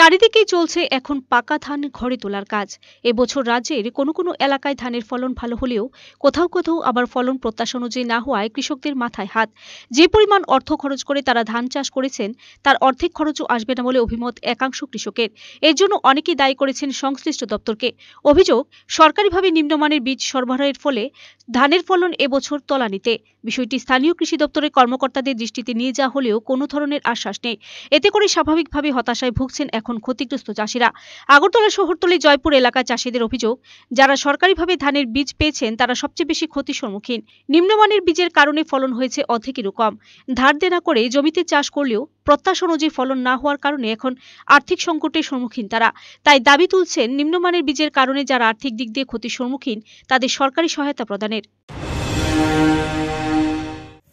চারিদিকেই চলছে এখন পাকা ধান ঘরে তোলার কাজ। এবছর রাজ্যের কোনো কোনো এলাকায় ধানের ফলন ভালো হলেও কোথাও কোথাও আবার ফলন প্রত্যাশা অনুযায়ী না হওয়ায় কৃষকদের মাথায় হাত। যে পরিমাণ অর্থ খরচ করে তারা ধান চাষ করেছেন, তার অর্ধেক খরচও আসবে না বলে অভিমত একাংশ কৃষকের। এর জন্য অনেকেই দায়ী করেছেন সংশ্লিষ্ট দপ্তরকে। অভিযোগ, সরকারিভাবে নিম্নমানের বীজ সরবরাহের ফলে ধানের ফলন এবছর তলানিতে। বিষয়টি স্থানীয় কৃষি দপ্তরের কর্মকর্তাদের দৃষ্টিতে নিয়ে যাওয়া হলেও কোনো ধরনের আশ্বাস নেই। এতে করে স্বাভাবিকভাবে হতাশায় ভুগছেন এখন ক্ষতিগ্রস্ত চাষিরা। আগরতলা শহরতলি জয়পুর এলাকার চাষিদের অভিযোগ, যারা সরকারিভাবে ধানের বীজ পেয়েছেন, তারা সবচেয়ে বেশি ক্ষতির সম্মুখীন। নিম্নমানের বীজের কারণে ফলন হয়েছে অর্ধেকেরও কম। ধার দেনা করে জমিতে চাষ করলেও প্রত্যাশা অনুযায়ী ফলন না হওয়ার কারণে এখন আর্থিক সংকটের সম্মুখীন তারা। তাই দাবি তুলছেন, নিম্নমানের বীজের কারণে যারা আর্থিক দিক দিয়ে ক্ষতির সম্মুখীন, তাদের সরকারি সহায়তা প্রদানের।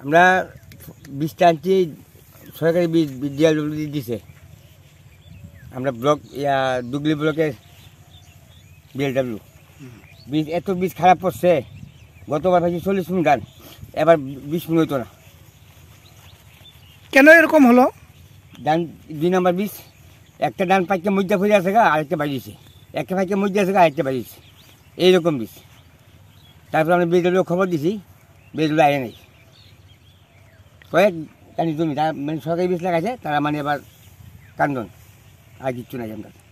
আমরা আনছি, সরকারি বীজ বিডিআরডব্লিউ দিছে। আমরা ব্লক ইয়া দুগলি ব্লকের বিএলডব্লিউ বীজ এত বীজ খারাপ পড়ছে গতবার ভাবছি চল্লিশ মিনিট গান এবার বিশ মিনিট হইতো না। কেন এরকম হলো? ডান দুই নম্বর বীজ একটা ডান পাইকে মধ্যে ফুলে আছে গা আরেকটা বাড়িয়েছে একটা পাইকে মধ্যে আছে গা আরেকটা বাড়িয়েছে এইরকম বীজ। তারপর আমরা বিএলডব্লিউ খবর দিছি বিএলডব্লিউ আয় নেই। কয়েক কানি জমি তারা মানে সরকারি বীজ লাগাইছে তারা মানে এবার কান্দন। आगे चुनाव जमकर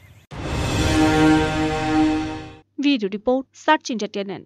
वीडियो रिपोर्ट सर्च इंटरटेनमेंट